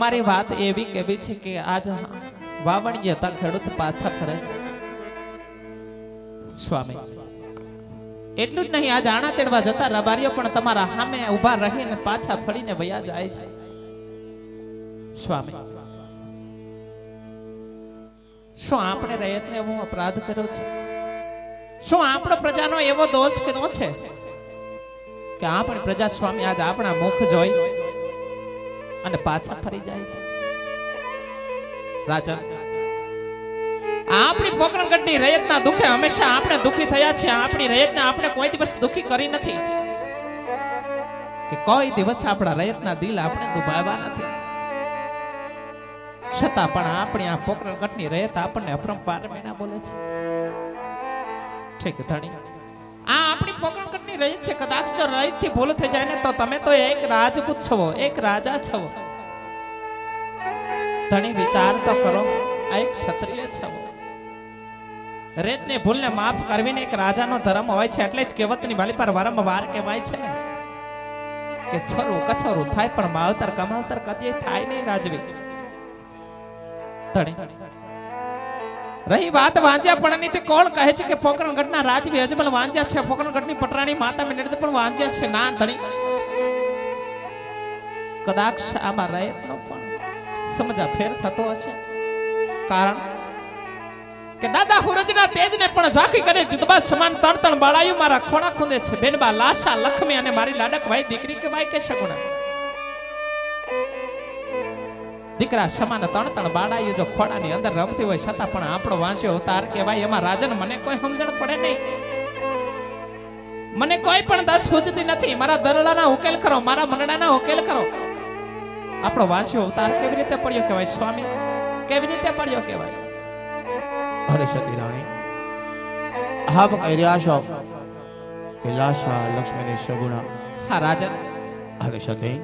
તમારી વાત એવી કેવી છે કે આજ વાવણીએ હતા, ખેડૂત પાછા ફરે છે. સ્વામી, એટલું જ નહીં, આજ આણા તેડવા જતા રબારીઓ પણ તમારા સામે ઊભા રહીને પાછા ફરીને વયા જાય છે. સ્વામી, શું આપણે રયતને એવો અપરાધ કર્યો છે? શું આપણો પ્રજાનો એવો દોષ કર્યો છે? કે આપણી પ્રજા સ્વામી આજ આપણા મુખ જોઈ અને પાછા ફરી જાય છે. રાજન આપણી પોકરણગઢની રયતના દુખે હંમેશા આપણે દુખી થયા છે આપણી રયતને આપણે કોઈ દિવસ દુખી કરી નથી. કે કોઈ દિવસ આપણા રયતના દિલ આપણે દુભાવ્યા નથી. છતાં પણ આપણી આ પોકરણગઢની રયત આપણને અપરંપાર મેના બોલે છે. ઠીક ધણી. આ આપણી છે, કદાચ જો રયતથી ભૂલ થઈ જાય ને તો તમે તો એક રાજપૂત છો એક રાજા છો. ધણી વિચાર તો કરો, આ એક ક્ષત્રિય છો. રેતની ભૂલને માફ કરવીને એક રાજાનો ધર્મ હોય છે એટલે જ કહેવતની વાલી પર વારંવાર કહેવાય છે કે છોરું કછરું થાય પણ માવતર કમાવતર કદી થાય નહીં રાજવી. ધણી. રહી વાત વાંચ્યા, પણ તે કોણ કહે છે કે પોકરણગઢના રાજવી અજમલ વાંચ્યા છે? પોકરણગઢની પટરાણી માતા મિનડ પણ વાંચ્યા છે. ના ધણી. કદાચ આમાં રયતનો પણ સમજા ફેર થતો હશે. કારણ કે દાદા હુરજના તેજને પણ ઝાંખી કરે જુદબા સમાન તણ તણ બાળાયું મારા ખોણા ખૂંદે છે. બેનબા લાશા લખમી અને મારી લાડક ભાઈ દીકરી કે ભાઈ કે સગુણા દીકરા સમાન ત્રણ ત્રણ બાળાયું જો ખોડાની અંદર રમતી હોય છતાં પણ આપણો વાંચ્યો તાર કે ભાઈ એમાં રાજન મને કોઈ સમજણ પડે નહીં. મને કોઈ પણ દસ સૂચતી નથી. મારા દરડાના ઉકેલ કરો, મારા મનડાના ઉકેલ કરો. આપણો વાંચ્યો અવતાર કેવી રીતે પડ્યો કહેવાય, સ્વામી? કેવી રીતે પડ્યો કહેવાય? હરે સતી રાણી હા કહી રહ્યા છો કે લક્ષ્મીની સગુણા. હા, રાજન. હરે સતી,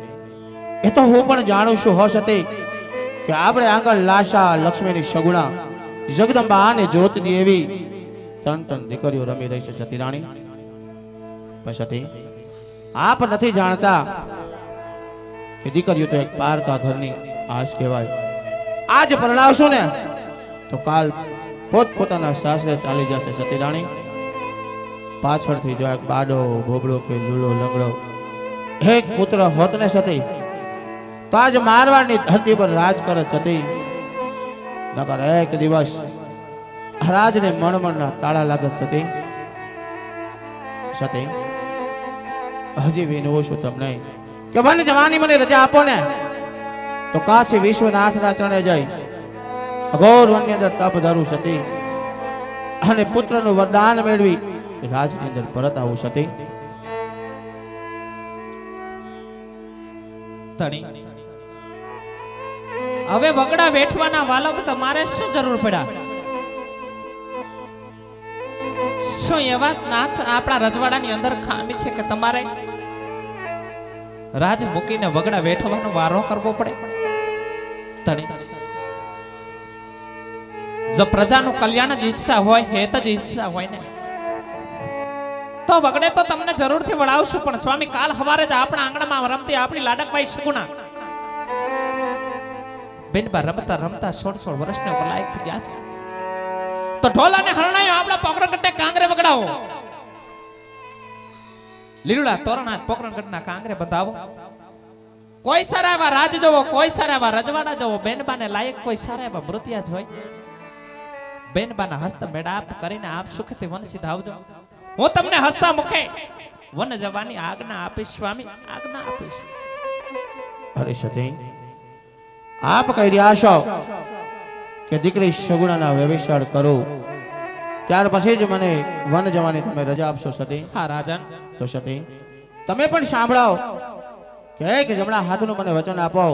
એ તો હું પણ જાણું છું હો સતી. કે આપણે આગળ લાશા લક્ષ્મીની સગુણા, જગદંબા અને જ્યોતની એવી તન તન દીકરીઓ રમી રહી છે સતી રાણી. સતી આપ નથી જાણતા કે દીકરીઓ તો એક પારકા ઘરની આશ કહેવાય. આજ પરણાવશો ને તો કાલ પોત પોતાના સાસરે ચાલી જશે સતી રાણી. પાછળથી જો એક બાડો ભોગડો કે લૂલો લંગડો, એક પુત્ર હોત ને સતી તો આજ મારવાડની ધરતી પર રાજ કરે સતી નકર એક દિવસ રાજને મણમણના તાળા લાગત સતી. સતી, હજી વિનવું છું તમને કે વન જવાની મને રજા આપો ને. તો કાશી વિશ્વનાથના ચણે જઈ અઘોર વનની અંદર તપ ધરું સતી. અને પુત્રનું વરદાન મેળવી રાજની અંદર પરત આવું સતી. ધણી હવે વગડા વેઠવાના વાલમ તમારે શું જરૂર પડ્યા? શું એવા નાથ આપણા રજવાડાની અંદર ખામી છે કે તમારે રાજ મૂકીને વગડા વેઠવાનો વારો કરવો પડે? જો પ્રજાનું કલ્યાણ જ ઈચ્છતા હોય, હેત જ ઈચ્છતા હોય ને? તો વગડે તો તમને જરૂરથી વળાવશું પણ સ્વામી, કાલ સવારે જ આપણા આંગણામાં રમતી આપણી લાડકભાઈ સગુણા બેનબા રમતા રમતા સોળ સોળ વર્ષને ઉપર લાયક થઈ ગયા છે. તો ઢોલા ને હરણાયો આપણા પોકરણગઢને કાંગરે વગડાવો. લીલુડા તોરણા પોકરણગઢના કાંગરે બંધાવો. કોઈ સારા એવા રાજ જવો કોઈ સારા એવા રજવાડા જવો બેનબાને લાયક કોઈ સારા એવા મૃત્યા જ હોય. બેનબાના હસ્ત મેળાપ કરીને આપ સુખથી વન સીધાવજો હું તમને હસતા મુખે વન જવાની આજ્ઞા આપીશ સ્વામી આજ્ઞા આપીશ. અરે સતી આપ કહી રહ્યા છો કે દીકરી સગુણાના વ્યવિચાર કરો. ત્યાર પછી જ મને વન જવાની તમે રજા આપશો સતી. હા રાજન. તો સતી તમે પણ સાંભળાવો કે એક જમણા હાથનું મને વચન આપો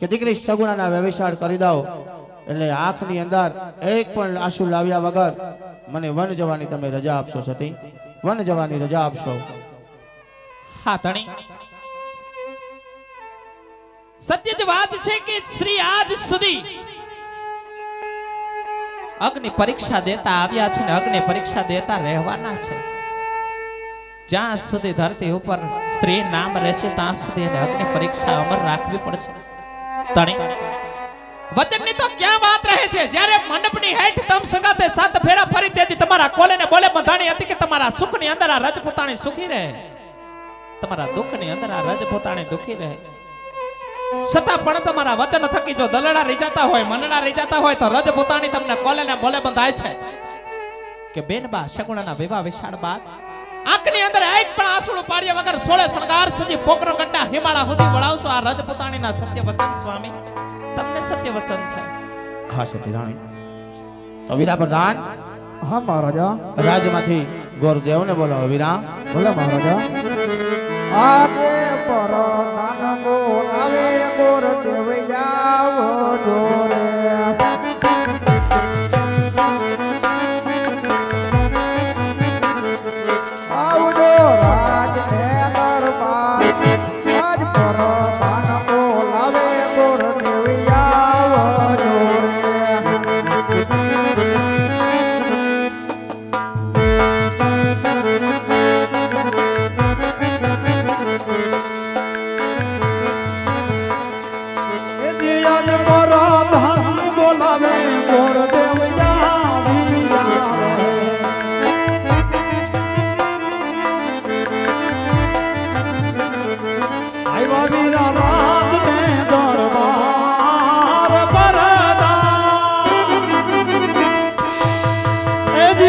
કે દીકરી સગુણાના વ્યવિચાર કરી દો એટલે આંખની અંદર એક પણ આંસુ લાવ્યા વગર મને વન જવાની તમે રજા આપશો સતી. વન જવાની રજા આપશો. હા ધણી સત્ય જ વાત છે કે સ્ત્રી આજ સુધી અગ્નિ પરીક્ષા દેતા આવ્યા છે ને અગ્નિ પરીક્ષા દેતા રહેવાના છે. જ્યાં સુધી ધરતી ઉપર સ્ત્રી નામ રહેશે, ત્યાં સુધી એને અગ્નિ પરીક્ષા અમર રાખવી પડશે. તણી. વચનની તો ક્યાં વાત રહે છે? જ્યારે મંડપની હેઠ તમ સંગાતે સાત ફેરા ફરી તેથી તમારા કોલે ને બોલે બંધાણી હતી કે તમારા સુખની અંદર આ રજપૂતાણી સુખી રહે? તમારા દુઃખની અંદર આ રજપૂતાણી દુખી રહે? છતાં પણ તમારા વચન થકી જો દલડા રહી જતા હોય મનડા રહી જતા હોય તો રજપૂતાણી તમને કોલે ને ભોલે બંધાય છે. કે બેનબા શગુણાના વિવાહ વિશાળ બાદ આંખની અંદર એક પણ આંસુડું પાડ્યા વગર સોળે શણગાર સજી પોકરો ગંડા હિમાળા સુધી વળાવશો. આ રજપૂતાણીના સત્ય વચન સ્વામી. તમને સત્ય વચન છે. હા સતી રાણી તો વીરા પ્રધાન હા મહારાજા. રાજમાંથી ગોરદેવને બોલાવો વીરા. બોલો મહારાજા. આજે પર નાન ગોર દેવ જાવો જોરે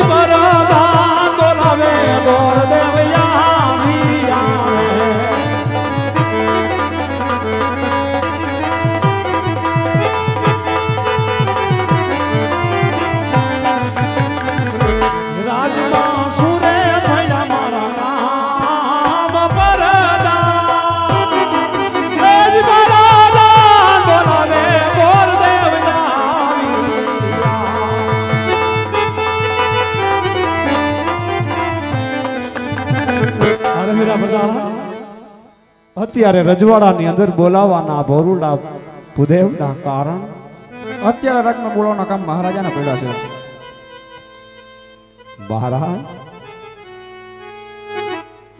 એ મીરા અત્યારે રજવાડાની અંદર બોલાવાના ભોરુડા ભૂદેવના કારણ? અત્યારે રાજમાં બોલાવવાના કામ મહારાજાના પડ્યા છે. મહારાજ?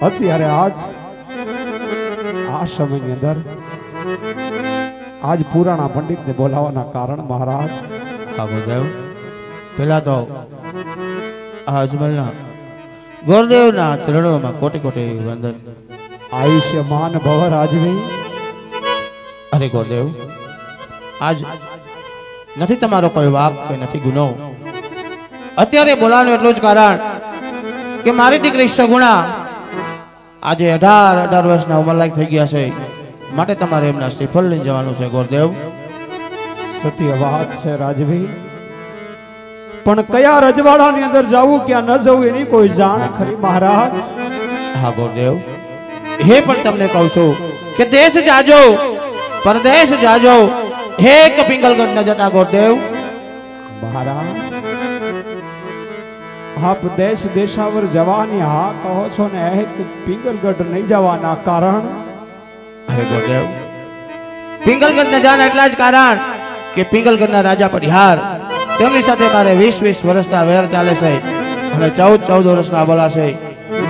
અત્યારે આજ આ સમયની અંદર આજ પુરાણા પંડિતને બોલાવવાના કારણ મહારાજ? હા ગોરદેવ પેલા તો અજમલના ગોરદેવના ચરણોમાં કોટી કોટી વંદન. આયુષ્યમાન ભવ રાજવી. અરે ગુરુદેવ આજ નથી તમારો કોઈ વાક કે નથી ગુનો? અત્યારે બોલાવાનું એટલું જ કારણ કે મારી દીકરી સગુણા આજે અઢાર અઢાર વર્ષના ઉંમરલાયક થઈ ગયા છે. માટે તમારે એમના શ્રીફળ લઈ જવાનું છે ગોરદેવ. સત્ય વાત છે રાજવી. પણ કયા રજવાડાની અંદર જવું ક્યાં ન જવું એની કોઈ જાણ ખરી મહારાજ? હા ગુરુદેવ. હે પણ તમને કહું છું કે દેશ જાજો પરદેશ જાજો. હે કપિંગલગઢ ન જતા ગુરુદેવ. મહારાજ આપ દેશ દેશાવર જવાની હા કહો છો ને એક પિંગલગઢ નહીં જવાના કારણ? અરે ગુરુદેવ. પિંગલગઢ ન જાણ એટલા જ કારણ કે પિંગલગઢના રાજા પરિહાર તેમની સાથે મારે વીસ વીસ વર્ષના વેર ચાલે છે અને ચૌદ ચૌદ વર્ષના બોલા છે.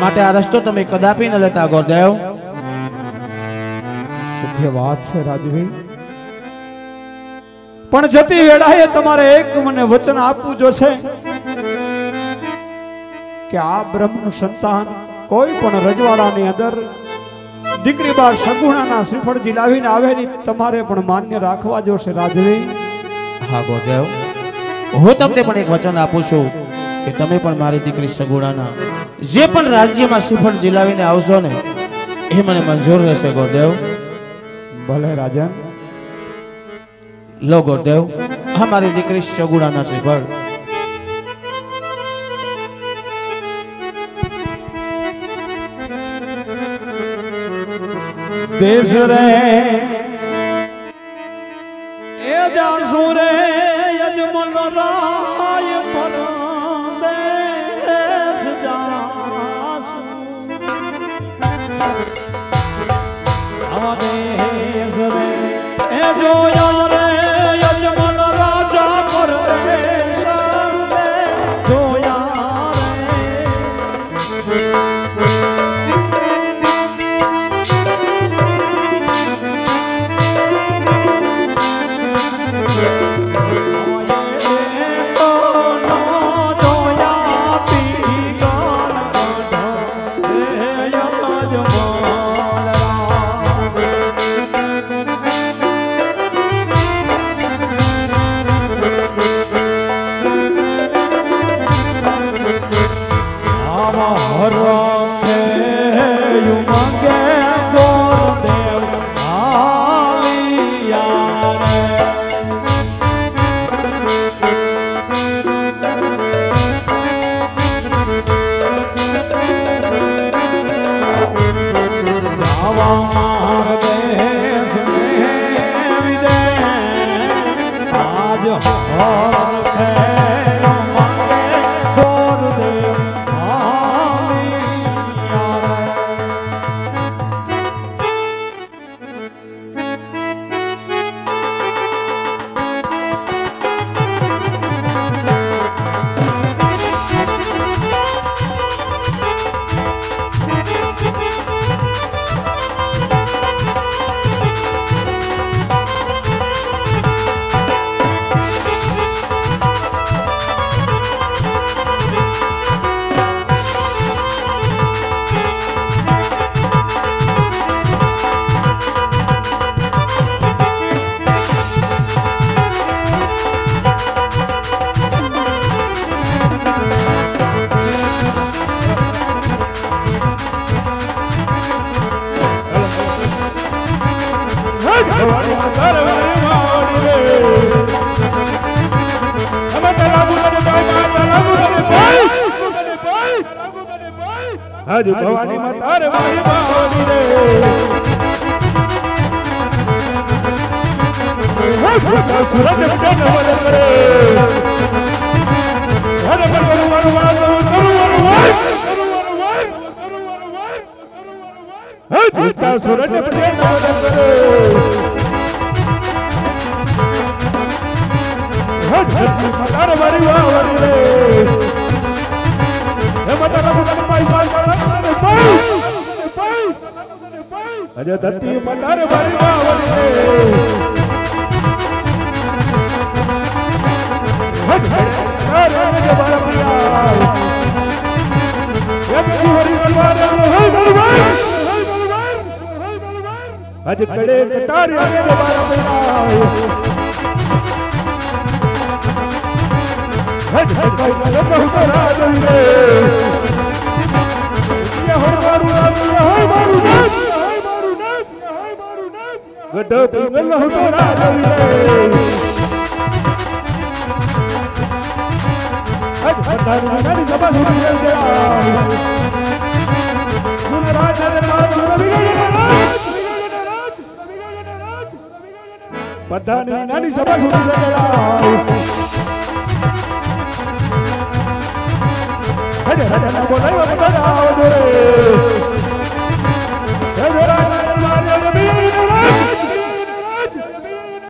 માટે આ રસ્તો તમે કદાપી ન લેતા ગોરદેવ સત્ય વાત છે રાજવી પણ જતી વેળાએ તમારે એક મને વચન આપવું જોશે કે આ બ્રહ્મનું સંતાન કોઈ પણ રજવાડાની અંદર દીકરી બાર સગુણાના શ્રીફળજી લાવીને આવેલી તમારે પણ માન્ય રાખવા જોશે રાજવી હા ગોરદેવ હું તમને પણ એક વચન આપું છું કે તમે પણ મારી દીકરી સગુણાના જે પણ રાજ્યમાં શ્રીફળ જીલાવીને આવશો ને, એ મને મંજૂર રહેશે ગોરદેવ ભલે રાજન. લો ગોરદેવ આ મારી દીકરી સગુણાના શ્રીફળ. દેશ રે હજ ભવાની માં તારે મારી બાવડી રે સુરત વિજય નવલ કરે હરે મારું વાળ કરું મારું વાળ કરું મારું વાળ કરું મારું વાળ કરું મારું વાળ હે જીતા સુરત મારી બાવડી રે અજય ધરતી મંડાર મારી બાવળી અજ કડે કટારી આવે બારા મહિના હજ હજ કઈ ન કહું તો રાજ રે ગઢ પિંગલ હતો રાજ બધાની સભા સુધી લઈ ગયા રાજ બધાની નાની સભા સુધી લઈ ગયા હરે હરે ના બોલાય